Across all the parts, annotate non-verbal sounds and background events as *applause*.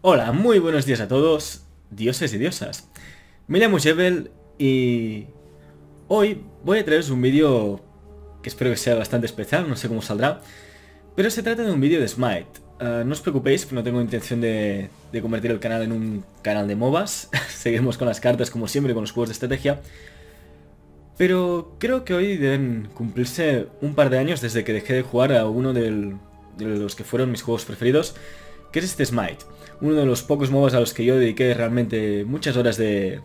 Hola, muy buenos días a todos, dioses y diosas. Me llamo Jebel y hoy voy a traeros un vídeo que espero que sea bastante especial, no sé cómo saldrá, pero se trata de un vídeo de Smite. Ah, no os preocupéis, no tengo intención de, convertir el canal en un canal de MOBAs, *laughs* seguiremos con las cartas como siempre, con los juegos de estrategia, pero creo que hoy deben cumplirse un par de años desde que dejé de jugar a uno de los que fueron mis juegos preferidos, que es este Smite uno de los pocos MOBAs a los que yo dediqué realmente muchas horas de,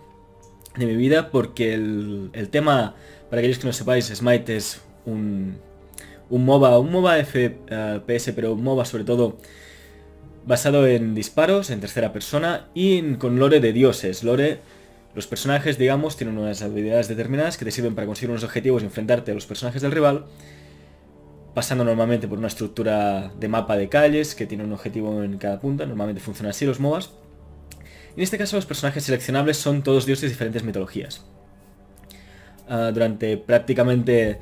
mi vida, porque el, tema, para aquellos que no sepáis, Smite es un, un MOBA, un MOBA FPS, pero un MOBA sobre todo basado en disparos, en tercera persona y con lore de dioses. Lore, los personajes, digamos, tienen unas habilidades determinadas que te sirven para conseguir unos objetivos y enfrentarte a los personajes del rival pasando normalmente por una estructura de mapa de calles que tiene un objetivo en cada punta, normalmente funciona así los MOBAs. En este caso los personajes seleccionables son todos dioses de diferentes mitologías. Ah, durante prácticamente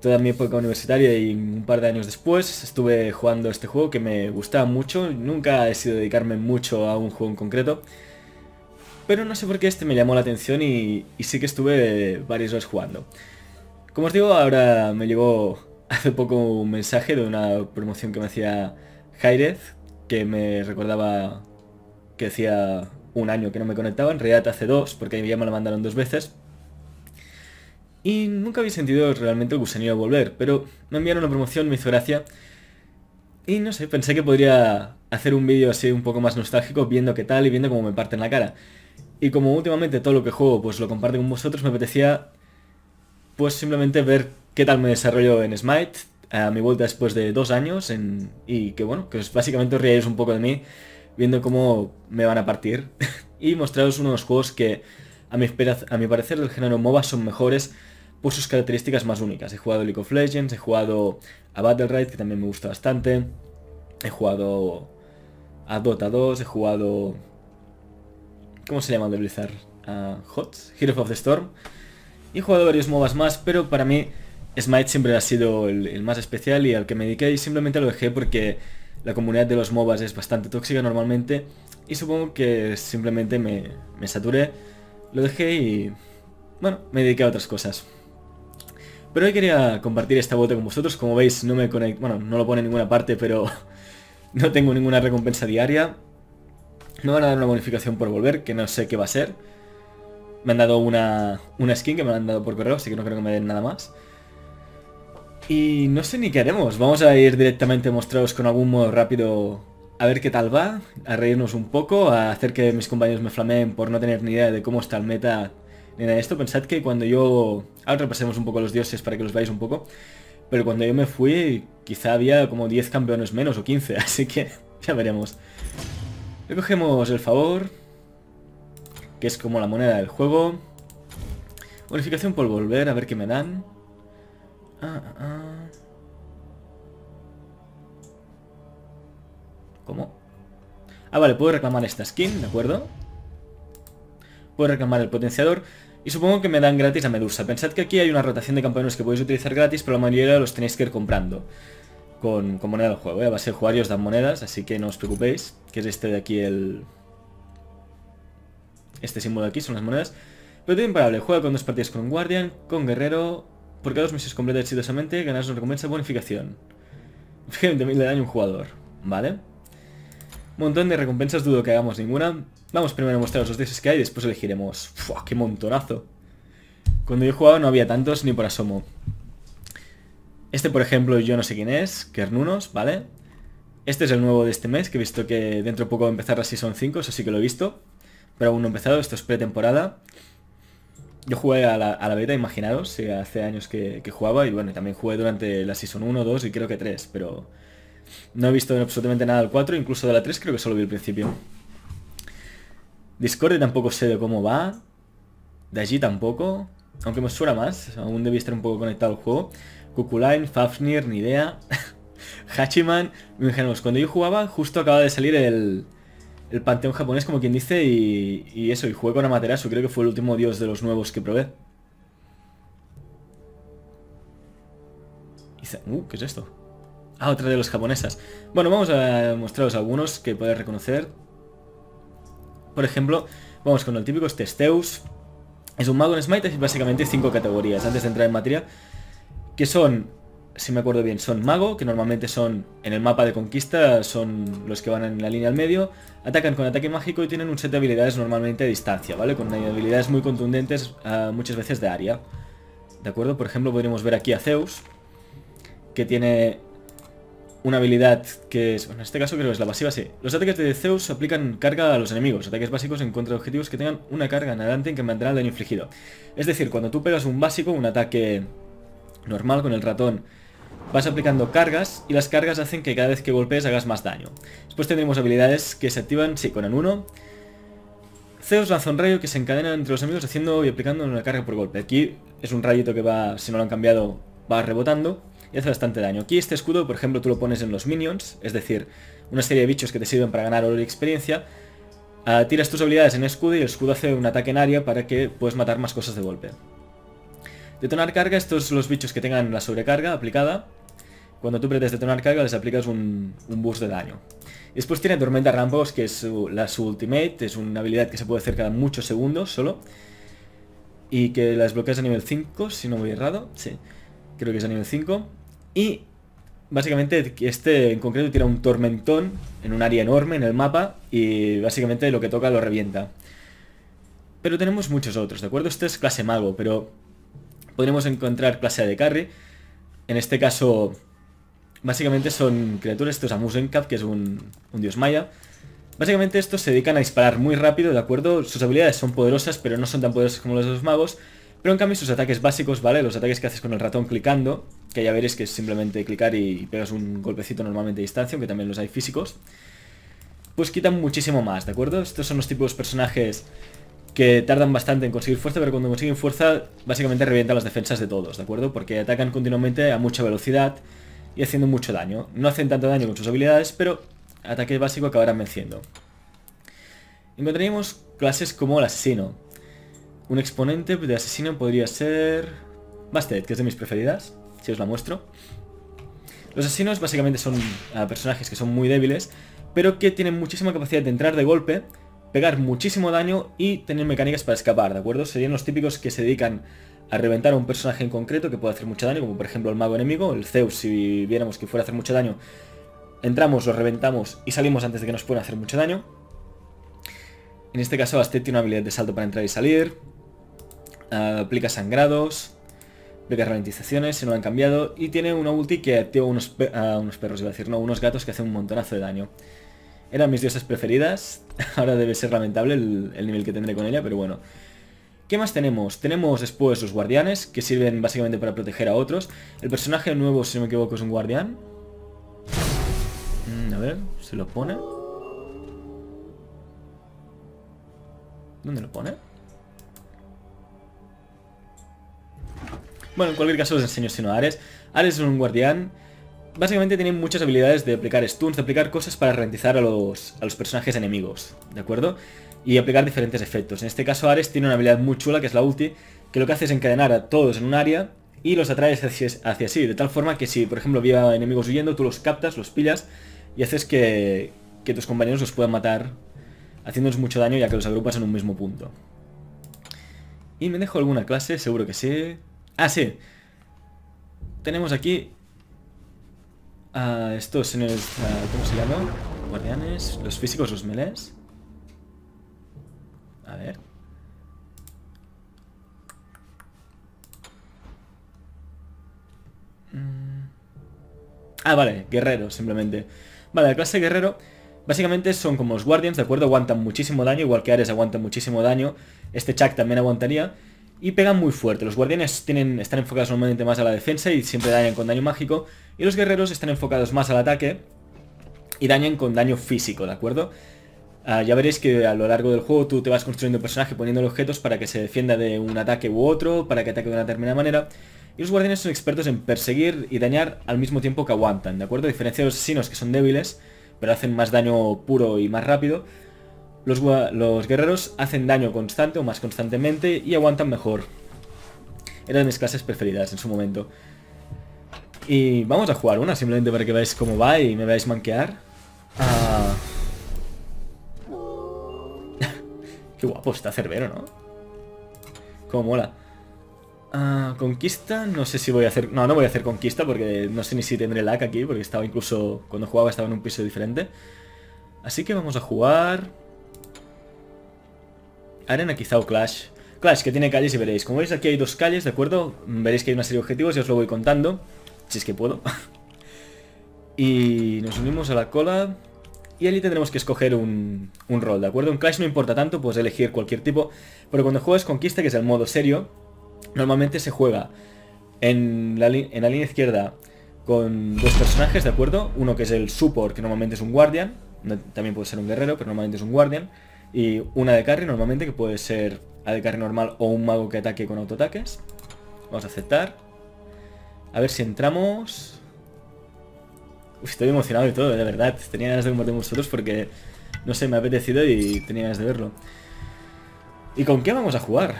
toda mi época universitaria y un par de años después estuve jugando este juego que me gustaba mucho, nunca he sido dedicarme mucho a un juego en concreto, pero no sé por qué este me llamó la atención y, sí que estuve varias horas jugando. Como os digo, ahora me llegó hace poco un mensaje de una promoción que me hacía Jairez, que me recordaba que hacía un año que no me conectaba, en realidad hace dos, porque ya me lo mandaron dos veces. Y nunca había sentido realmente el gusanillo de volver, pero me enviaron una promoción, me hizo gracia. Y no sé, pensé que podría hacer un vídeo así un poco más nostálgico, viendo qué tal y viendo cómo me parten la cara. Y como últimamente todo lo que juego pues lo comparto con vosotros, me apetecía pues simplemente ver qué tal me desarrollo en Smite a mi vuelta después de dos años y que bueno, que os básicamente os riáis un poco de mí viendo cómo me van a partir *laughs* y mostraros unos juegos que a mi, a mi parecer del género MOBA son mejores por sus características más únicas. He jugado League of Legends, he jugado a Battle Ride que también me gusta bastante, he jugado a Dota 2, he jugado... ¿Cómo se llama de Blizzard? A HOT, Heroes of the Storm. Y he jugado varios MOBAs más, pero para mí Smite siempre ha sido el, más especial y al que me dediqué y simplemente lo dejé porque la comunidad de los MOBAs es bastante tóxica normalmente y supongo que simplemente me, saturé, lo dejé y bueno, me dediqué a otras cosas. Pero hoy quería compartir esta vuelta con vosotros, como veis no me conecto, bueno, no lo pone en ninguna parte, pero *laughs* no tengo ninguna recompensa diaria. Me van a dar una bonificación por volver, que no sé qué va a ser. Me han dado una, una skin que me han dado por correo, así que no creo que me den nada más. Y no sé ni qué haremos. Vamos a ir directamente mostraros con algún modo rápido a ver qué tal va, a reírnos un poco, a hacer que mis compañeros me flameen por no tener ni idea de cómo está el meta ni nada de esto. Pensad que cuando yo... Ahora repasemos un poco los dioses para que los veáis un poco. Pero cuando yo me fui, quizá había como 10 campeones menos o 15, *laughs* así que ya veremos. Recogemos el favor, que es como la moneda del juego. Bonificación por volver, a ver qué me dan. Ah, ah. ¿Cómo? Ah, vale, puedo reclamar esta skin, ¿de acuerdo? Puedo reclamar el potenciador y supongo que me dan gratis a Medusa. Pensad que aquí hay una rotación de campeones que podéis utilizar gratis, pero la mayoría los tenéis que ir comprando con, moneda del juego. ¿eh? A base de jugar y dan monedas, así que no os preocupéis, que es este de aquí el... Este símbolo de aquí son las monedas. Pero todo imparable, juega con dos partidas con un guardian, con guerrero, por cada dos misiones completas exitosamente ganas una recompensa de bonificación. 20.000 de daño a un jugador. Vale. Montón de recompensas, dudo que hagamos ninguna. Vamos primero a mostraros los dioses que hay y después elegiremos. ¡Fua, qué montonazo! Cuando yo jugaba no había tantos ni por asomo. Este, por ejemplo, yo no sé quién es. Kernunos, ¿vale? Este es el nuevo de este mes, que he visto que dentro de poco va a empezar la Season 5, eso sí que lo he visto. Pero aún no he empezado, esto es pretemporada yo jugué a la, beta, imaginaros, eh, hace años que, jugaba y bueno, también jugué durante la Season 1, 2 y creo que 3, pero no he visto absolutamente nada del 4, incluso de la 3 creo que solo vi al principio. Discord tampoco sé de cómo va, de allí tampoco, aunque me suena más, aún debí estar un poco conectado al juego. Kukulain, Fafnir, ni idea. *laughs* Hachiman, imaginaos, cuando yo jugaba justo acaba de salir el, el panteón japonés, como quien dice, y, eso, y jugué con Amaterasu, creo que fue el último dios de los nuevos que probé. Uh, ¿qué es esto? Ah, otra de los japonesas. Bueno, vamos a mostraros algunos que podéis reconocer. Por ejemplo, vamos con el típico Testeus. Es un mago en Smite y básicamente cinco categorías, antes de entrar en materia, que son, si me acuerdo bien, son mago, que normalmente son, en el mapa de conquista, son los que van en la línea al medio, atacan con ataque mágico y tienen un set de habilidades normalmente a distancia, ¿vale? Con habilidades muy contundentes, uh, muchas veces de área. ¿De acuerdo? Por ejemplo, podríamos ver aquí a Zeus, que tiene una habilidad que es, bueno, en este caso creo que es la pasiva, sí. Los ataques de Zeus aplican carga a los enemigos, ataques básicos en contra de objetivos que tengan una carga nadante que mantendrá el daño infligido. Es decir, cuando tú pegas un básico, un ataque normal con el ratón, vas aplicando cargas y las cargas hacen que cada vez que golpees hagas más daño. Después tendremos habilidades que se activan, sí, con el 1. Zeus lanza un rayo que se encadena entre los enemigos haciendo y aplicando una carga por golpe. Aquí es un rayito que va, si no lo han cambiado, va rebotando y hace bastante daño. Aquí este escudo, por ejemplo, tú lo pones en los minions, es decir, una serie de bichos que te sirven para ganar oro y experiencia. Uh, tiras tus habilidades en escudo y el escudo hace un ataque en área para que puedas matar más cosas de golpe. Detonar carga, estos son los bichos que tengan la sobrecarga aplicada. Cuando tú pretes detonar carga les aplicas un, un boost de daño. Después tiene Tormenta Rampos, que es su, la, su ultimate, es una habilidad que se puede hacer cada muchos segundos solo. Y que la desbloqueas a nivel 5, si no voy errado. Sí, creo que es a nivel 5. Y básicamente este en concreto tira un tormentón en un área enorme en el mapa y básicamente lo que toca lo revienta. Pero tenemos muchos otros, ¿de acuerdo? Este es clase mago, pero podremos encontrar clase de carry. En este caso, básicamente son criaturas, esto es Amusenkap, que es un, un dios maya. Básicamente estos se dedican a disparar muy rápido, ¿de acuerdo? Sus habilidades son poderosas, pero no son tan poderosas como los de los magos. Pero en cambio sus ataques básicos, ¿vale? Los ataques que haces con el ratón clicando, que ya veréis que es simplemente clicar y pegas un golpecito normalmente a distancia, aunque también los hay físicos, pues quitan muchísimo más, ¿de acuerdo? Estos son los tipos de personajes que tardan bastante en conseguir fuerza, pero cuando consiguen fuerza, básicamente revientan las defensas de todos, ¿de acuerdo? Porque atacan continuamente a mucha velocidad y haciendo mucho daño. No hacen tanto daño con sus habilidades, pero ataque básico acabarán venciendo. Encontraríamos clases como el asesino, un exponente de asesino podría ser... Bastet, que es de mis preferidas, si os la muestro. Los asesinos básicamente son uh, personajes que son muy débiles, pero que tienen muchísima capacidad de entrar de golpe, pegar muchísimo daño y tener mecánicas para escapar, ¿de acuerdo? Serían los típicos que se dedican a reventar a un personaje en concreto que puede hacer mucho daño, como por ejemplo el mago enemigo, el Zeus, si viéramos que fuera a hacer mucho daño, entramos, lo reventamos y salimos antes de que nos puedan hacer mucho daño. En este caso Bastet tiene una habilidad de salto para entrar y salir, Uh, aplica sangrados, aplica ralentizaciones, se no han cambiado, y tiene una ulti que activa unos, uh, unos perros, iba a decir, no, unos gatos que hacen un montonazo de daño. Eran mis diosas preferidas, *laughs* ahora debe ser lamentable el, el, nivel que tendré con ella, pero bueno. ¿Qué más tenemos? Tenemos después los guardianes, que sirven básicamente para proteger a otros. El personaje nuevo, si no me equivoco, es un guardián. Mm, a ver, ¿se lo pone? ¿Dónde lo pone? Bueno, en cualquier caso os enseño sino a Ares. Ares es un guardián. Básicamente tiene muchas habilidades de aplicar stuns, de aplicar cosas para ralentizar a los, a los personajes enemigos, ¿de acuerdo? Y aplicar diferentes efectos. En este caso Ares tiene una habilidad muy chula que es la ulti, que lo que hace es encadenar a todos en un área y los atraes hacia, hacia sí, de tal forma que si por ejemplo había enemigos huyendo, tú los captas, los pillas y haces que, que tus compañeros los puedan matar haciéndoles mucho daño ya que los agrupas en un mismo punto. ¿Y me dejo alguna clase? Seguro que sí. Ah, sí. Tenemos aquí... Uh, estos en el... Uh, ¿Cómo se llama? Guardianes. Los físicos, los melees. A ver. Mm. Ah, vale, guerrero, simplemente. Vale, la clase guerrero básicamente son como los guardians, ¿de acuerdo? Aguantan muchísimo daño, igual que Ares aguanta muchísimo daño. Este Chuck también aguantaría. Y pegan muy fuerte. Los guardianes tienen, están enfocados normalmente más a la defensa y siempre dañan con daño mágico. Y los guerreros están enfocados más al ataque y dañan con daño físico, ¿de acuerdo? Uh, ya veréis que a lo largo del juego tú te vas construyendo el personaje poniendo objetos para que se defienda de un ataque u otro, para que ataque de una determinada manera. Y los guardianes son expertos en perseguir y dañar al mismo tiempo que aguantan, ¿de acuerdo? A diferencia de los asesinos que son débiles, pero hacen más daño puro y más rápido. Los, guerreros hacen daño constante o más constantemente y aguantan mejor. Era de mis clases preferidas en su momento. Y vamos a jugar una, simplemente para que veáis cómo va y me veáis manquear. Ah. *laughs* Qué guapo está Cerbero, ¿no? Cómo mola. Ah, conquista, no sé si voy a hacer... No, no voy a hacer conquista porque no sé ni si tendré lag aquí, porque estaba incluso... Cuando jugaba estaba en un piso diferente. Así que vamos a jugar... Arena quizá o Clash. Clash, que tiene calles y veréis. Como veis aquí hay dos calles, ¿de acuerdo? Veréis que hay una serie de objetivos y os lo voy contando. Si es que puedo. *laughs* y nos unimos a la cola. Y allí tendremos que escoger un, rol, ¿de acuerdo? En Clash no importa tanto, puedes elegir cualquier tipo. Pero cuando juegas Conquista, que es el modo serio, normalmente se juega en la, en la línea izquierda con dos personajes, ¿de acuerdo? Uno que es el support, que normalmente es un guardian. También puede ser un guerrero, pero normalmente es un guardian. Y una de carry normalmente, que puede ser a de carry normal o un mago que ataque con autoataques. Vamos a aceptar. A ver si entramos... estoy emocionado y todo, de verdad. Tenía ganas de compartir con vosotros porque, no sé, me ha apetecido y tenía ganas de verlo. ¿Y con qué vamos a jugar?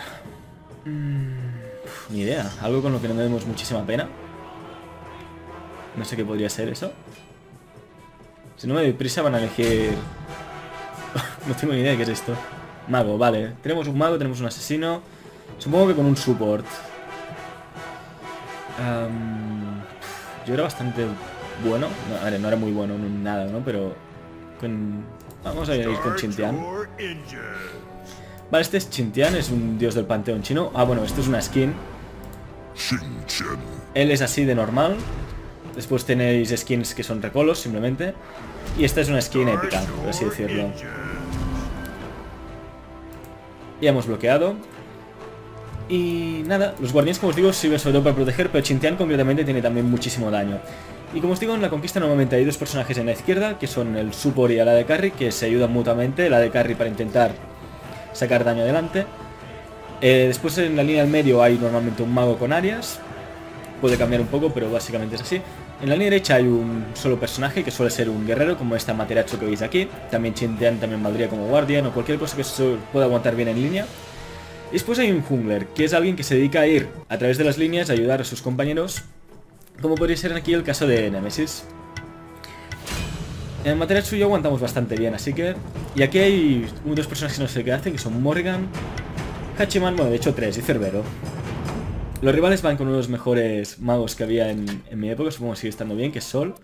Mm, ni idea. Algo con lo que no demos muchísima pena. No sé qué podría ser eso. Si no me doy prisa van a elegir... no tengo ni idea de qué es esto. Mago, vale. Tenemos un mago, tenemos un asesino. Supongo que con un support. yo era bastante bueno. No, a ver, no era muy bueno, no, nada, ¿no? Pero... Vamos a ir con Chintian. Vale, este es Chintian, es un dios del panteón chino. Ah, bueno, esto es una skin. Él es así de normal. Después tenéis skins que son recolos, simplemente. Y esta es una skin épica, por así decirlo. Ya hemos bloqueado. Y nada, los guardianes como os digo sirven sobre todo para proteger, pero Chintian concretamente tiene también muchísimo daño. Y como os digo, en la conquista normalmente hay dos personajes en la izquierda, que son el support y la de carry, que se ayudan mutuamente, la de carry para intentar sacar daño adelante. Eh, después en la línea del medio hay normalmente un mago con áreas, puede cambiar un poco, pero básicamente es así. En la línea derecha hay un solo personaje que suele ser un guerrero, como esta Materacho que veis aquí. También Chintian también valdría como guardian o cualquier cosa que se pueda aguantar bien en línea. Y después hay un jungler, que es alguien que se dedica a ir a través de las líneas a ayudar a sus compañeros, como podría ser aquí el caso de Nemesis. En Materacho y yo aguantamos bastante bien, así que... Y aquí hay dos personajes que no sé qué hacen, que son Morgan, Hachiman, bueno, de hecho tres, y Cerbero. Los rivales van con uno de los mejores magos que había en, mi época, supongo que sigue estando bien, que es Sol.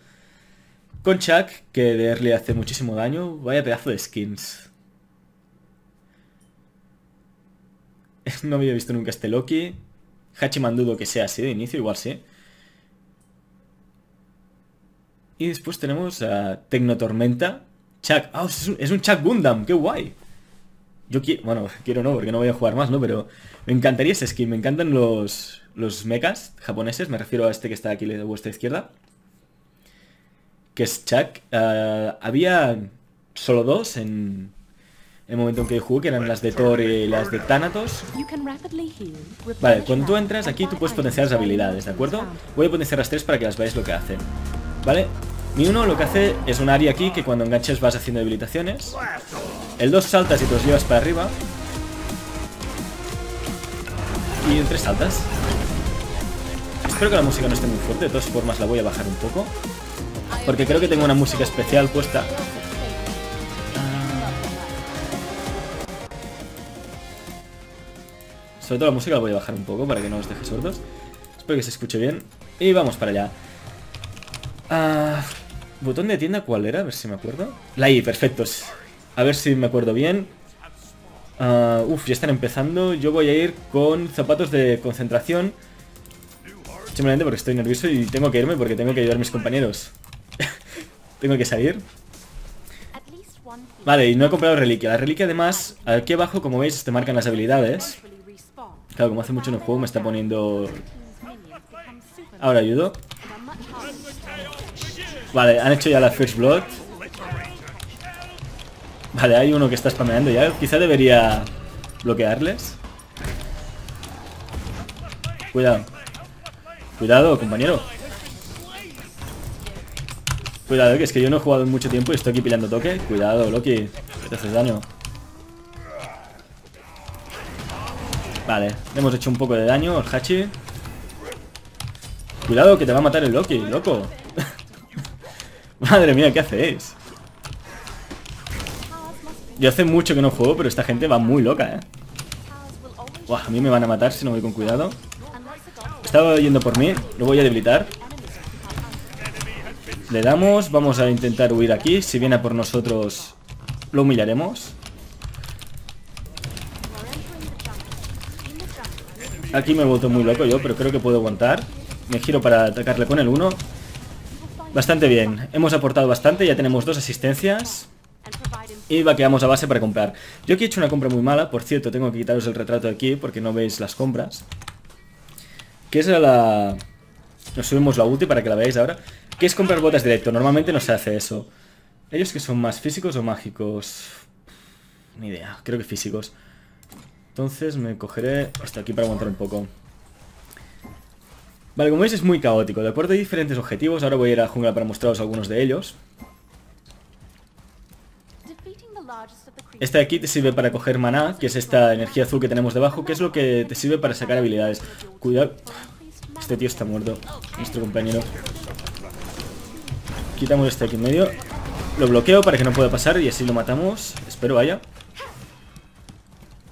Con Chuck, que de early hace muchísimo daño. Vaya pedazo de skins. *laughs* no había visto nunca este Loki. Hachiman dudo que sea así de inicio, igual sí. Y después tenemos a Tecnotormenta. Chuck. Ah, es un, es un Chuck Gundam, qué guay. Yo quiero, bueno, quiero no, porque no voy a jugar más, ¿no? Pero me encantaría ese skin, me encantan los, los mechas japoneses, me refiero a este que está aquí a vuestra izquierda. Que es Chuck. Ah, había solo dos en, el momento en que jugué, que eran las de Thor y las de Thanatos. Vale, cuando tú entras aquí tú puedes potenciar las habilidades, ¿de acuerdo? Voy a potenciar las tres para que las veáis lo que hacen. ¿Vale? Mi uno lo que hace es un área aquí que cuando enganches vas haciendo habilitaciones. El 2 saltas y te los llevas para arriba. Y en 3 saltas. Espero que la música no esté muy fuerte, de todas formas la voy a bajar un poco. Porque creo que tengo una música especial puesta. Ah. Sobre todo la música la voy a bajar un poco para que no os deje sordos. Espero que se escuche bien. Y vamos para allá. Ah, ¿Botón de tienda cuál era? A ver si me acuerdo. La I, perfectos. A ver si me acuerdo bien. Uh, uf, ya están empezando. Yo voy a ir con zapatos de concentración. Simplemente porque estoy nervioso y tengo que irme porque tengo que ayudar a mis compañeros. *laughs* tengo que salir. Vale, y no he comprado reliquia. La reliquia además, aquí abajo, como veis, te marcan las habilidades. Claro, como hace mucho en el juego me está poniendo... Ahora ayudo. Vale, han hecho ya la First Blood. Vale, hay uno que está spameando ya. Quizá debería bloquearles. Cuidado. Cuidado, compañero. Cuidado, que es que yo no he jugado en mucho tiempo y estoy aquí pillando toque. Cuidado, Loki. Que te haces daño. Vale, le hemos hecho un poco de daño al Hachi. Cuidado, que te va a matar el Loki, loco. *laughs* Madre mía, ¿qué hacéis? Yo hace mucho que no juego, pero esta gente va muy loca, ¿eh? Buah, a mí me van a matar si no voy con cuidado. Estaba yendo por mí, lo voy a debilitar. Le damos, vamos a intentar huir aquí. Si viene por nosotros, lo humillaremos. Aquí me vuelto muy loco yo, pero creo que puedo aguantar. Me giro para atacarle con el 1. Bastante bien. Hemos aportado bastante, ya tenemos dos asistencias. Y vaqueamos a base para comprar. Yo aquí he hecho una compra muy mala, por cierto, tengo que quitaros el retrato de aquí porque no veis las compras. Que es la... Nos subimos la ulti para que la veáis ahora. ¿Qué es comprar botas directo? Normalmente no se hace eso. ¿Ellos que son más físicos o mágicos? Ni idea, creo que físicos. Entonces me cogeré hasta aquí para aguantar un poco. Vale, como veis es muy caótico. De acuerdo, hay diferentes objetivos. Ahora voy a ir a jungla para mostraros algunos de ellos. Este de aquí te sirve para coger maná, que es esta energía azul que tenemos debajo, que es lo que te sirve para sacar habilidades. Cuidado. Este tío está muerto, nuestro compañero. Quitamos este aquí en medio. Lo bloqueo para que no pueda pasar y así lo matamos. Espero, vaya.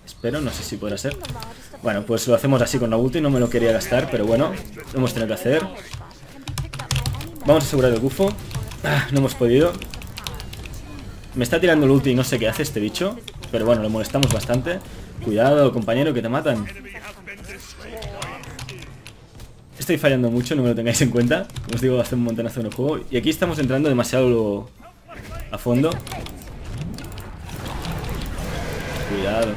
Espero, no sé si podrá ser. Bueno, pues lo hacemos así con la ulti, no me lo quería gastar, pero bueno, lo hemos tenido que hacer. Vamos a asegurar el bufo. Ah, no hemos podido. Me está tirando el ulti y no sé qué hace este bicho. Pero bueno, lo molestamos bastante. Cuidado, compañero, que te matan. Estoy fallando mucho, no me lo tengáis en cuenta. Como os digo, hace un montonazo en el juego. Y aquí estamos entrando demasiado a fondo. Cuidado.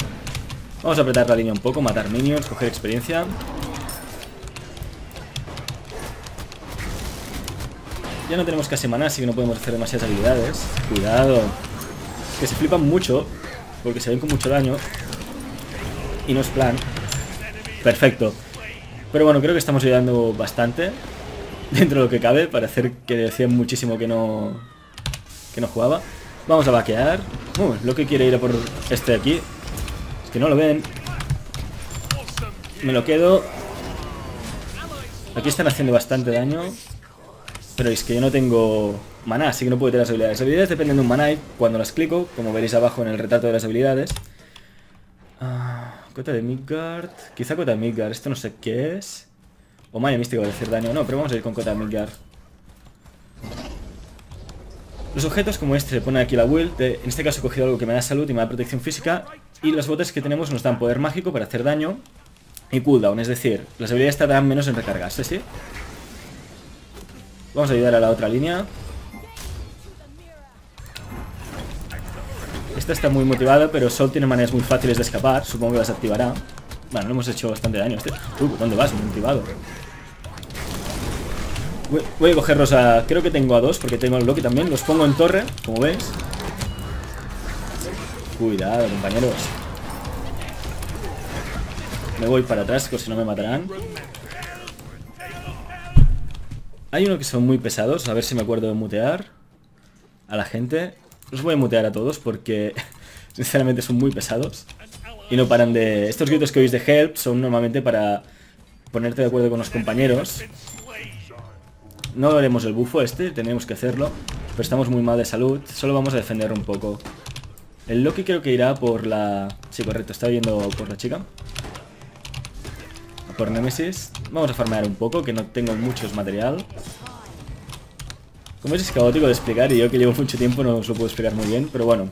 Vamos a apretar la línea un poco, matar minions, coger experiencia. Ya no tenemos casi maná, así que no podemos hacer demasiadas habilidades. Cuidado. Que se flipan mucho, porque se ven con mucho daño. Y no es plan. Perfecto. Pero bueno, creo que estamos ayudando bastante. *laughs* Dentro de lo que cabe, para hacer que decían muchísimo que no... Que no jugaba. Vamos a vaquear. Lo que quiere ir a por este de aquí que no lo ven. Me lo quedo. Aquí están haciendo bastante daño. Pero es que yo no tengo maná, así que no puedo tener las habilidades. Las habilidades dependen de un maná y cuando las clico, como veréis abajo en el retrato de las habilidades. Ah, cota de Midgard. Quizá cota de Midgard. Esto no sé qué es. O Maya Místico de hacer daño. No, pero vamos a ir con cota de Midgard. Los objetos como este pone aquí la build. en este caso he cogido algo que me da salud y me da protección física. Y las botas que tenemos nos dan poder mágico para hacer daño y cooldown, es decir, las habilidades tardan menos en recargarse, ¿sí? Vamos a ayudar a la otra línea. Esta está muy motivada, pero Sol tiene maneras muy fáciles de escapar. Supongo que las activará. Bueno, le hemos hecho bastante daño. Este... Uy, ¿dónde vas? Motivado. Voy, a cogerlos a... Creo que tengo a dos, porque tengo el bloque también. Los pongo en torre, como veis. Cuidado, compañeros. Me voy para atrás, que si no me matarán. Hay uno que son muy pesados, a ver si me acuerdo de mutear a la gente. Los voy a mutear a todos porque *laughs* sinceramente son muy pesados. Y no paran de... Estos gritos que oís de help son normalmente para ponerte de acuerdo con los compañeros. No haremos el bufo este, tenemos que hacerlo. Pero estamos muy mal de salud, solo vamos a defender un poco. El Loki creo que irá por la... Sí, correcto, está yendo por la chica. Por Nemesis. Vamos a farmear un poco, que no tengo mucho material. Como es, caótico de explicar y yo que llevo mucho tiempo no os lo puedo explicar muy bien, pero bueno.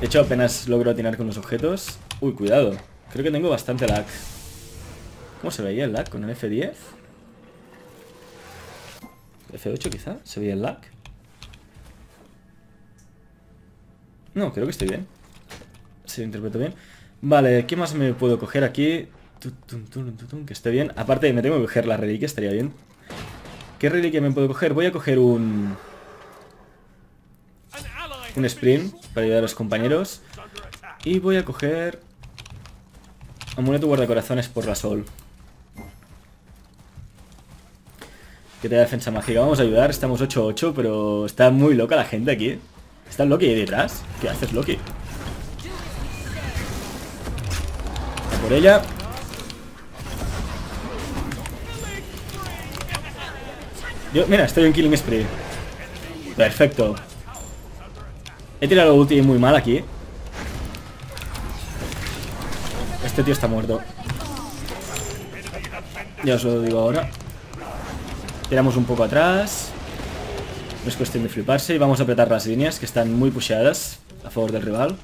De hecho, apenas logro atinar con los objetos. Uy, cuidado. Creo que tengo bastante lag. ¿Cómo se veía el lag con el F10? ¿F8 quizá? ¿Se veía el lag? No, creo que estoy bien. Lo interpreto bien. Vale, ¿qué más me puedo coger aquí? Que esté bien. Aparte, me tengo que coger la reliquia, estaría bien. ¿Qué reliquia me puedo coger? Voy a coger un... Un sprint para ayudar a los compañeros. Y voy a coger... Amuleto guardacorazones por la sol. Que te da defensa mágica. Vamos a ayudar, estamos 8-8, pero está muy loca la gente aquí. ¿Está Loki ahí detrás? ¿Qué haces, Loki? Ella. Mira, estoy en Killing Spree. Perfecto. He tirado ulti muy mal aquí. Este tío está muerto. Ya os lo digo ahora. Tiramos un poco atrás. No es cuestión de fliparse. Y vamos a apretar las líneas que están muy pusheadas a favor del rival.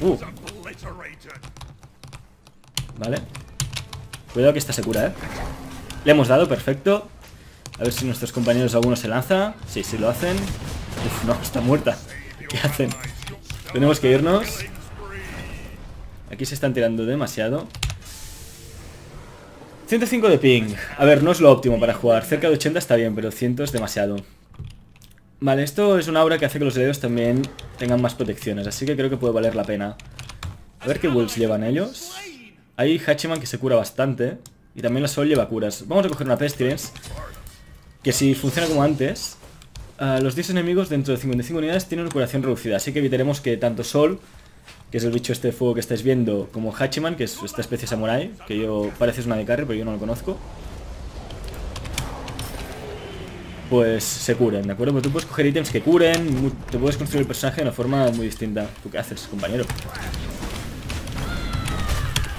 Uh. Vale. Cuidado que esta se cura, ¿eh? Le hemos dado, perfecto. A ver si nuestros compañeros alguno se lanza. Sí, sí lo hacen. Uf, no, está muerta. ¿Qué hacen? Tenemos que irnos. Aquí se están tirando demasiado. 105 de ping. A ver, no es lo óptimo para jugar. Cerca de 80 está bien, pero 100 es demasiado. Vale, esto es una aura que hace que los dedos también tengan más protecciones, así que creo que puede valer la pena. A ver qué builds llevan ellos. Hay Hachiman que se cura bastante. Y también la Sol lleva curas. Vamos a coger una Pestilence. Que si funciona como antes, los 10 enemigos dentro de 55 unidades tienen curación reducida. Así que evitaremos que tanto Sol, que es el bicho este de fuego que estáis viendo, como Hachiman, que es esta especie samurai, que yo parece es una de carry, pero yo no lo conozco. Pues se curen, ¿de acuerdo? Porque tú puedes coger ítems que curen, te puedes construir el personaje de una forma muy distinta. ¿Tú qué haces, compañero?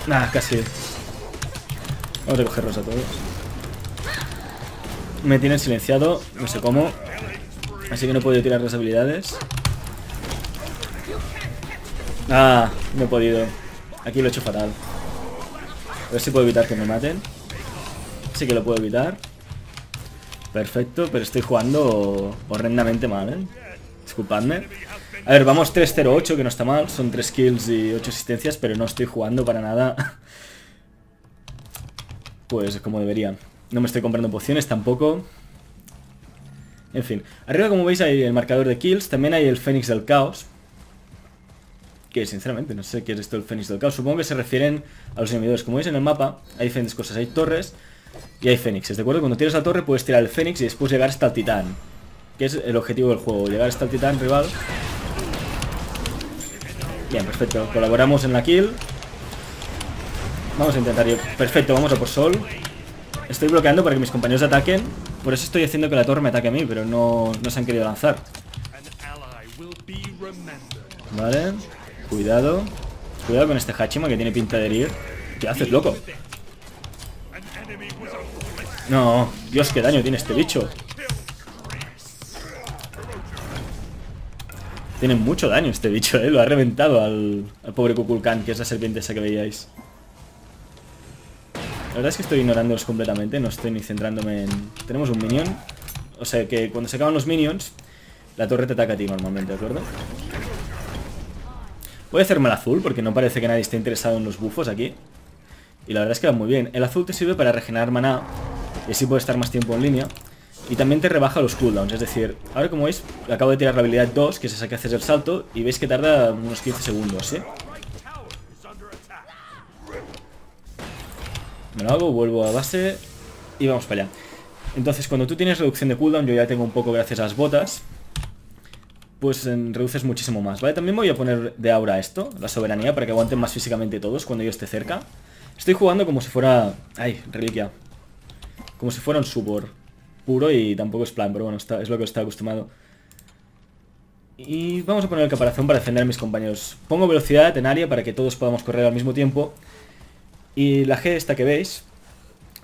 Nah, casi. Vamos a cogerlos a todos. Me tienen silenciado, no sé cómo. Así que no puedo tirar las habilidades. Ah, no he podido. Aquí lo he hecho fatal. A ver si puedo evitar que me maten. Sí que lo puedo evitar. Perfecto, pero estoy jugando horrendamente mal, ¿eh? Disculpadme. A ver, vamos 3-0-8, que no está mal. Son 3 kills y 8 asistencias, pero no estoy jugando para nada. *laughs* Pues como debería. No me estoy comprando pociones tampoco. En fin. Arriba, como veis, hay el marcador de kills. También hay el Fénix del Caos. Que, sinceramente, no sé qué es esto del Fénix del Caos. Supongo que se refieren a los enemigos. Como veis en el mapa, hay diferentes cosas. Hay torres y hay fénixes, ¿de acuerdo? Cuando tiras la torre puedes tirar el fénix y después llegar hasta el titán. Que es el objetivo del juego. Llegar hasta el titán rival Bien, perfecto. Colaboramos en la kill. Vamos a intentar ir. Perfecto, vamos a por Sol. Estoy bloqueando para que mis compañeros ataquen. Por eso estoy haciendo que la torre me ataque a mí, pero no, no se han querido lanzar. Vale. Cuidado. Cuidado con este Hachima que tiene pinta de herir. ¿Qué haces, loco? No, Dios, qué daño tiene este bicho. Tiene mucho daño este bicho, ¿eh? Lo ha reventado al, pobre Kukulkan, que es la serpiente esa que veíais. La verdad es que estoy ignorándolos completamente, no estoy ni centrándome en... Tenemos un minion. O sea que cuando se acaban los minions, la torre te ataca a ti normalmente, ¿de acuerdo? Voy a hacerme el azul, porque no parece que nadie esté interesado en los bufos aquí. Y la verdad es que va muy bien. El azul te sirve para regenerar maná, y así puedes estar más tiempo en línea. Y también te rebaja los cooldowns, es decir, ahora como veis, acabo de tirar la habilidad 2, que es esa que haces el salto, y veis que tarda unos 15 segundos, ¿sí? Me lo hago, vuelvo a base y vamos para allá. Entonces, cuando tú tienes reducción de cooldown, yo ya tengo un poco gracias a las botas, pues reduces muchísimo más, ¿vale? También voy a poner de aura esto, la soberanía, para que aguanten más físicamente todos cuando yo esté cerca. Estoy jugando como si fuera... ¡Ay! Reliquia. Como si fuera un subor puro y tampoco es plan, pero bueno, está, es lo que está acostumbrado. Y vamos a poner el caparazón para defender a mis compañeros. Pongo velocidad en área para que todos podamos correr al mismo tiempo. Y la G esta que veis,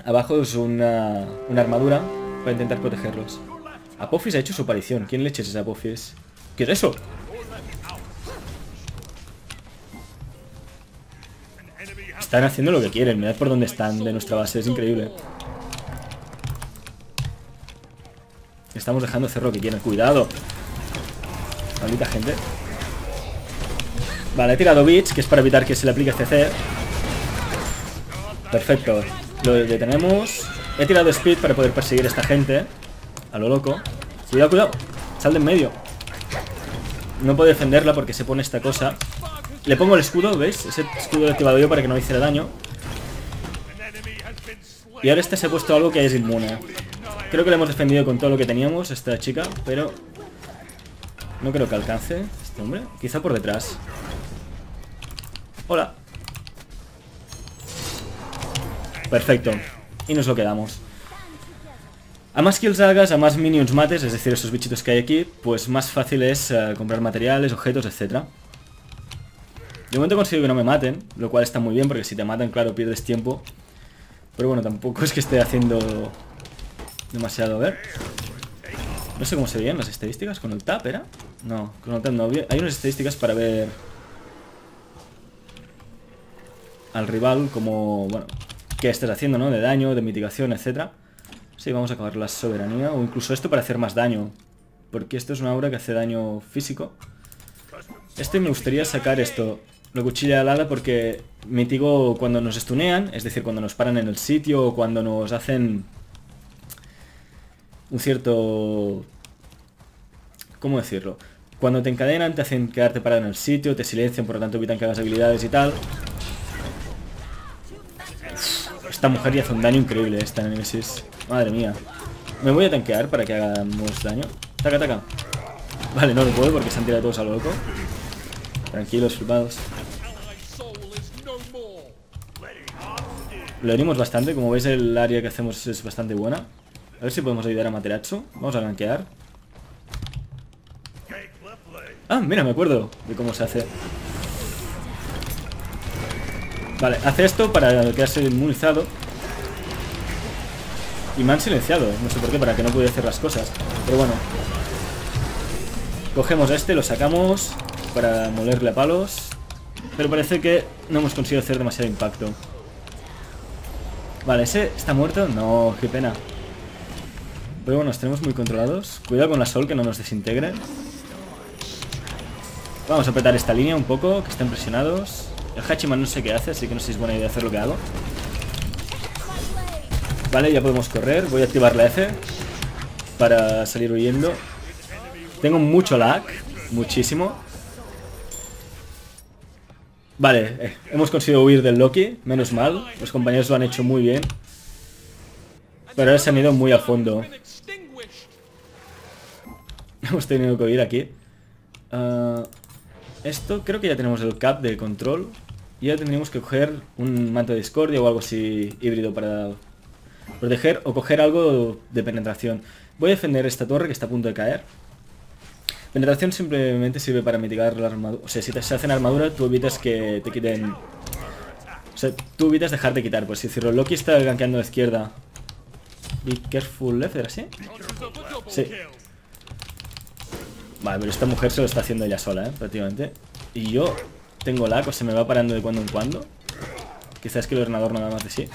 abajo es una, armadura para intentar protegerlos. Apophis ha hecho su aparición. ¿Quién leches es Apophis? ¿Qué es eso? Están haciendo lo que quieren. Mirad por dónde están de nuestra base. Es increíble. Estamos dejando hacer lo que quieren. Cuidado. Maldita gente. Vale, he tirado bits, que es para evitar que se le aplique CC. Perfecto. Lo detenemos. He tirado speed para poder perseguir a esta gente. A lo loco. Cuidado, cuidado. Sal de en medio. No puedo defenderla porque se pone esta cosa. Le pongo el escudo, ¿veis? Ese escudo activado yo para que no hiciera daño. Y ahora este se ha puesto algo que es inmune. Creo que le hemos defendido con todo lo que teníamos, esta chica, pero... No creo que alcance este hombre. Quizá por detrás. Hola. Perfecto. Y nos lo quedamos. A más kills hagas, a más minions mates, es decir, esos bichitos que hay aquí, pues más fácil es eh, comprar materiales, objetos, etc. De momento consigo que no me maten, lo cual está muy bien porque si te matan, claro, pierdes tiempo. Pero bueno, tampoco es que esté haciendo demasiado. A ver. No sé cómo se veían las estadísticas. ¿Con el tap era? No, con el tap no. Hay unas estadísticas para ver al rival como, bueno, qué estés haciendo, ¿no? De daño, de mitigación, etcétera. Sí, vamos a acabar la soberanía o incluso esto para hacer más daño. Porque esto es una aura que hace daño físico. Este me gustaría sacar esto. La cuchilla alada porque mitigo cuando nos stunean, es decir, cuando nos paran en el sitio o cuando nos hacen un cierto... ¿Cómo decirlo? Cuando te encadenan, te hacen quedarte parado en el sitio, te silencian, por lo tanto evitan que hagas habilidades y tal. Esta mujer ya hace un daño increíble, esta Nemesis. Madre mía. Me voy a tanquear para que hagamos daño. Taca, taca. Vale, no lo puedo porque se han tirado todos a loco. Tranquilos, flipados. Lo herimos bastante, como veis el área que hacemos es bastante buena. A ver si podemos ayudar a Materacho. Vamos a gankear. Ah, mira, me acuerdo de cómo se hace. Vale, hace esto para quedarse inmunizado. Y me han silenciado, no sé por qué, para que no pudiera hacer las cosas. Pero bueno. Cogemos este, lo sacamos para molerle a palos. Pero parece que no hemos conseguido hacer demasiado impacto. Vale, ¿ese está muerto? No, qué pena. Pero bueno, nos tenemos muy controlados. Cuidado con la sol, que no nos desintegre. Vamos a apretar esta línea un poco, que estén presionados. El Hachiman no sé qué hace, así que no sé si es buena idea hacer lo que hago. Vale, ya podemos correr. Voy a activar la F para salir huyendo. Tengo mucho lag, muchísimo. Vale, eh, hemos conseguido huir del Loki, menos mal. Los compañeros lo han hecho muy bien. Pero se han ido muy a fondo. *laughs* Hemos tenido que huir aquí. Uh, esto creo que ya tenemos el cap de control. Y ya tendríamos que coger un manto de discordia o algo así híbrido para proteger o coger algo de penetración. Voy a defender esta torre que está a punto de caer. Penetración simplemente sirve para mitigar la armadura. O sea, si te se hacen armadura, tú evitas que te quiten... O sea, tú evitas dejarte quitar, pues si decirlo. Loki está gankeando a la izquierda. Be careful left, ¿era así? Sí. Vale, pero esta mujer se lo está haciendo ella sola, ¿eh? Prácticamente. Y yo tengo lag, o se me va parando de cuando en cuando. Quizás que el ordenador nada más de sí.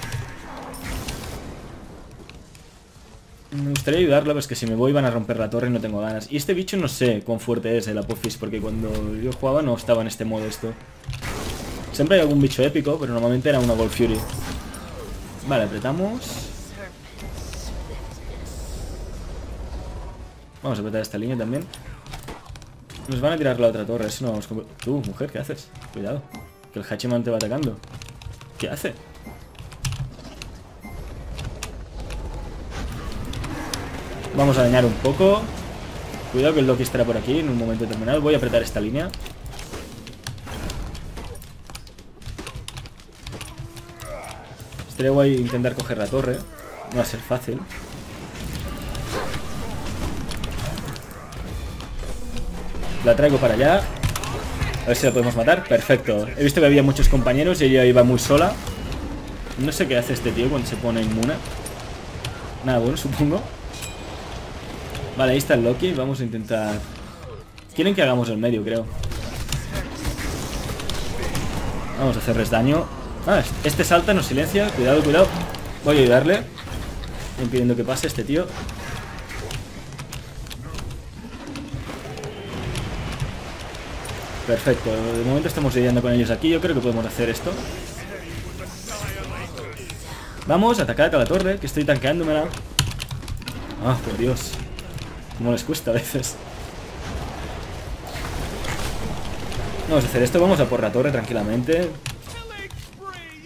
Me gustaría ayudarlo, pero es que si me voy van a romper la torre y no tengo ganas. Y este bicho no sé cuán fuerte es el Apophis, porque cuando yo jugaba no estaba en este modo esto. Siempre hay algún bicho épico, pero normalmente era una Wolf Fury. Vale, apretamos. Vamos a apretar esta línea también. Nos van a tirar la otra torre, eso no vamos Tú, mujer, ¿qué haces? Cuidado, que el Hachiman te va atacando. ¿Qué hace? Vamos a dañar un poco. Cuidado que el Loki estará por aquí en un momento determinado. Voy a apretar esta línea. Estaría guay intentar coger la torre. No va a ser fácil. La traigo para allá. A ver si la podemos matar. Perfecto. He visto que había muchos compañeros y ella iba muy sola. No sé qué hace este tío cuando se pone inmuna. Nada bueno, supongo. Vale, ahí está el Loki. Vamos a intentar... Quieren que hagamos el medio, creo. Vamos a hacerles daño. Ah, este salta, nos silencia. Cuidado, cuidado. Voy a ayudarle. Impidiendo que pase este tío. Perfecto. De momento estamos lidiando con ellos aquí. Yo creo que podemos hacer esto. Vamos, atacad a la torre, que estoy tanqueándomela. Ah, por Dios. Como les cuesta a veces. Vamos a hacer esto, vamos a por la torre tranquilamente.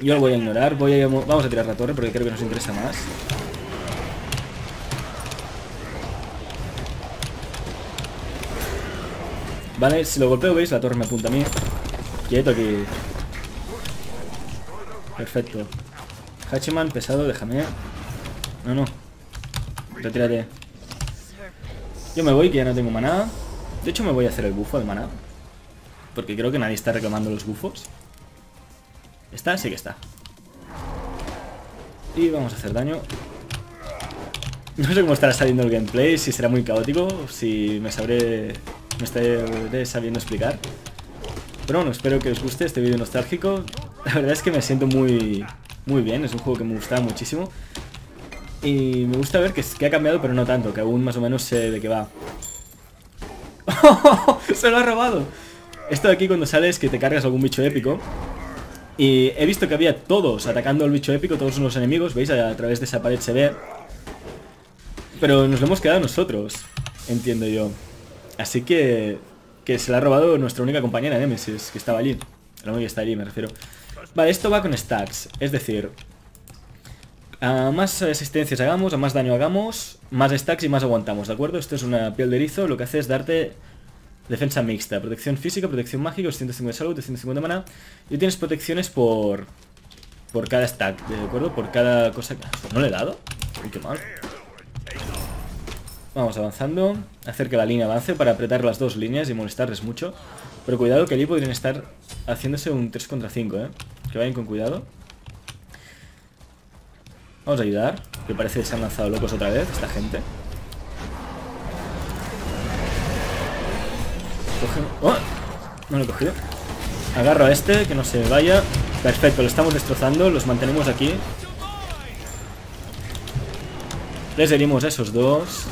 Yo lo voy a ignorar, voy a, vamos a tirar la torre porque creo que nos interesa más. Vale, si lo golpeo, veis, la torre me apunta a mí. Quieto aquí. Perfecto. Hachiman, pesado, déjame. No, no. retírate. Yo me voy, que ya no tengo maná. De hecho, me voy a hacer el bufo de maná. Porque creo que nadie está reclamando los bufos. ¿Está? Sí que está. Y vamos a hacer daño. No sé cómo estará saliendo el gameplay, si será muy caótico, si me sabré... Me estaré sabiendo explicar. Pero bueno, espero que os guste este vídeo nostálgico. La verdad es que me siento muy, muy bien, es un juego que me gustaba muchísimo. Y me gusta ver que, que ha cambiado, pero no tanto, que aún más o menos sé de qué va. *laughs* ¡Se lo ha robado! Esto de aquí cuando sales que te cargas algún bicho épico. Y he visto que había todos atacando al bicho épico, todos los enemigos, ¿veis? A, través de esa pared se ve. Pero nos lo hemos quedado nosotros, entiendo yo. Así que... Que se la ha robado nuestra única compañera, Nemesis, que estaba allí. La única que está allí, me refiero. Vale, esto va con stacks. Es decir, a más resistencias hagamos, a más daño hagamos, más stacks y más aguantamos, ¿de acuerdo? Esto es una piel de erizo, lo que hace es darte defensa mixta, protección física, protección mágica, 250 de salud, 250 de mana, y tienes protecciones por por cada stack, ¿de acuerdo? Por cada cosa que... ¿No le he dado? Uy, qué mal. Vamos avanzando, hacer que la línea avance para apretar las dos líneas y molestarles mucho. Pero cuidado que allí podrían estar haciéndose un 3 contra 5, ¿eh? Que vayan con cuidado. Vamos a ayudar, que parece que se han lanzado locos otra vez esta gente. ¡Oh! No lo he cogido. Agarro a este, que no se vaya. Perfecto, lo estamos destrozando, los mantenemos aquí. Les herimos a esos dos.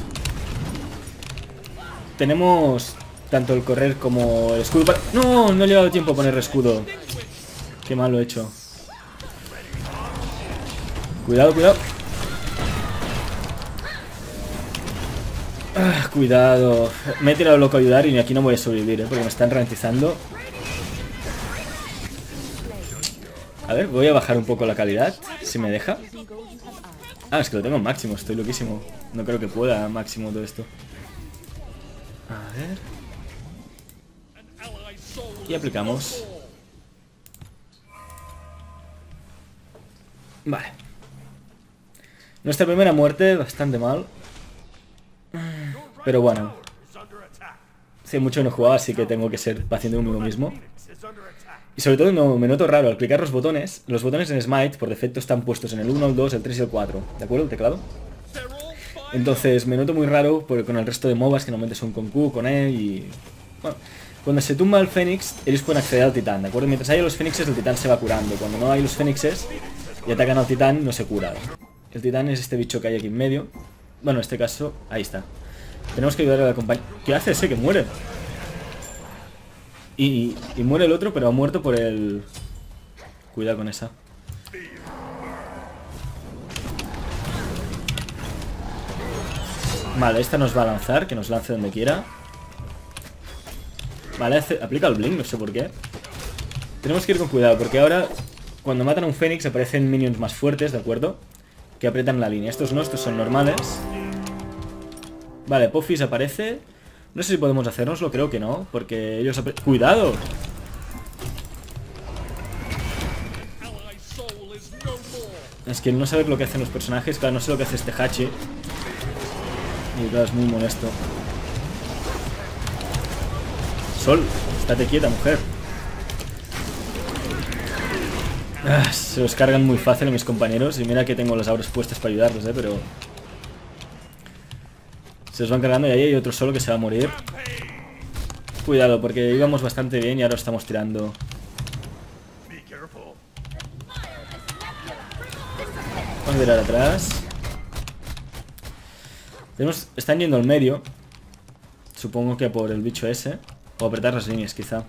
Tenemos tanto el correr como el escudo. ¡No! No he llevado tiempo a poner escudo. Qué mal lo he hecho. Cuidado, cuidado. Ah, cuidado. Me he tirado loco a ayudar y aquí no voy a sobrevivir, ¿eh? porque me están ralentizando. A ver, voy a bajar un poco la calidad, si me deja. Ah, es que lo tengo en máximo, estoy loquísimo. No creo que pueda máximo todo esto. A ver. Y aplicamos. Vale. Nuestra primera muerte, bastante mal. Pero bueno. Hace mucho no jugaba, así que tengo que ser paciente conmigo mismo. Y sobre todo no, me noto raro, al clicar los botones, los botones en Smite por defecto están puestos en el 1, el 2, el 3 y el 4. ¿De acuerdo? El teclado. Entonces me noto muy raro porque con el resto de MOBAs que normalmente son con Q, con E y... Bueno, cuando se tumba el Fénix, ellos pueden acceder al Titán, ¿de acuerdo? Mientras haya los Fénixes, el Titán se va curando. Cuando no hay los Fénixes y atacan al Titán, no se cura. El titán es este bicho que hay aquí en medio. Bueno, en este caso, ahí está. Tenemos que ayudar a la compañía. ¿Qué hace ese que muere? Y, y muere el otro, pero ha muerto por el... Cuidado con esa. Vale, esta nos va a lanzar, que nos lance donde quiera. Vale, aplica el blink, no sé por qué. Tenemos que ir con cuidado, porque ahora cuando matan a un Fénix aparecen minions más fuertes, ¿de acuerdo? que apretan la línea. Estos no, estos son normales. Vale, Puffis aparece. No sé si podemos hacernoslo, creo que no, porque ellos... ¡Cuidado! Es que no saber lo que hacen los personajes, claro, no sé lo que hace este Hachi. Y es muy molesto. Sol, estate quieta, mujer. Ah, se los cargan muy fácil a mis compañeros. Y mira que tengo las auras puestas para ayudarlos, eh, pero... Se los van cargando y ahí hay otro solo que se va a morir. Cuidado, porque íbamos bastante bien y ahora estamos tirando. Vamos a mirar atrás. Están yendo al medio. Supongo que por el bicho ese. O apretar las líneas, quizá.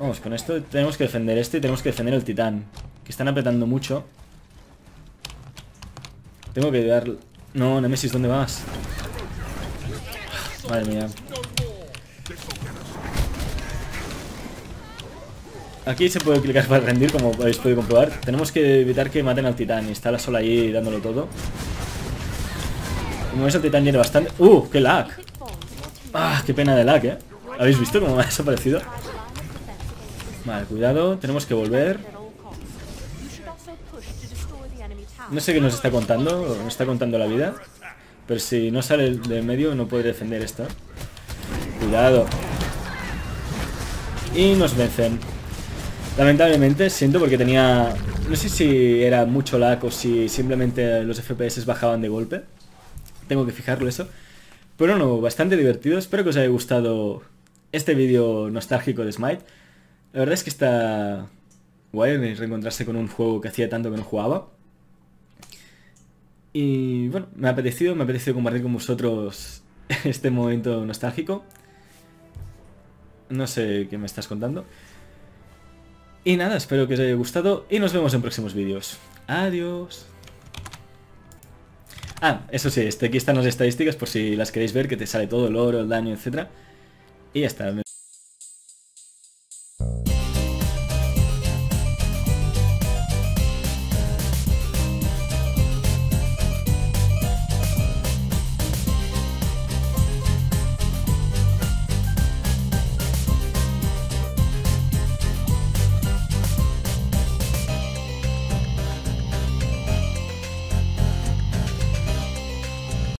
Vamos, con esto tenemos que defender este y tenemos que defender el titán. Que están apretando mucho. Tengo que ayudar... No, Nemesis, ¿dónde vas? Madre mía. Aquí se puede clicar para rendir, como habéis podido comprobar. Tenemos que evitar que maten al titán. Y está la sola ahí dándolo todo. Como veis, el titán tiene bastante... ¡Uh! ¡Qué lag! ¡Ah! ¡Qué pena de lag, eh! ¿Habéis visto cómo ha desaparecido? Vale, cuidado, tenemos que volver. No sé qué nos está contando, nos está contando la vida. Pero si no sale de medio no podré defender esto. Cuidado. Y nos vencen. Lamentablemente, siento porque tenía... No sé si era mucho lag o si simplemente los FPS bajaban de golpe. Tengo que fijarlo eso. Pero no, bastante divertido. Espero que os haya gustado este vídeo nostálgico de Smite. La verdad es que está guay reencontrarse con un juego que hacía tanto que no jugaba. Y bueno, me ha apetecido, me ha apetecido compartir con vosotros *laughs* este momento nostálgico. No sé qué me estás contando. Y nada, espero que os haya gustado y nos vemos en próximos vídeos. Adiós. Ah, eso sí, este, aquí están las estadísticas por si las queréis ver, que te sale todo el oro, el daño, etc. Y ya está.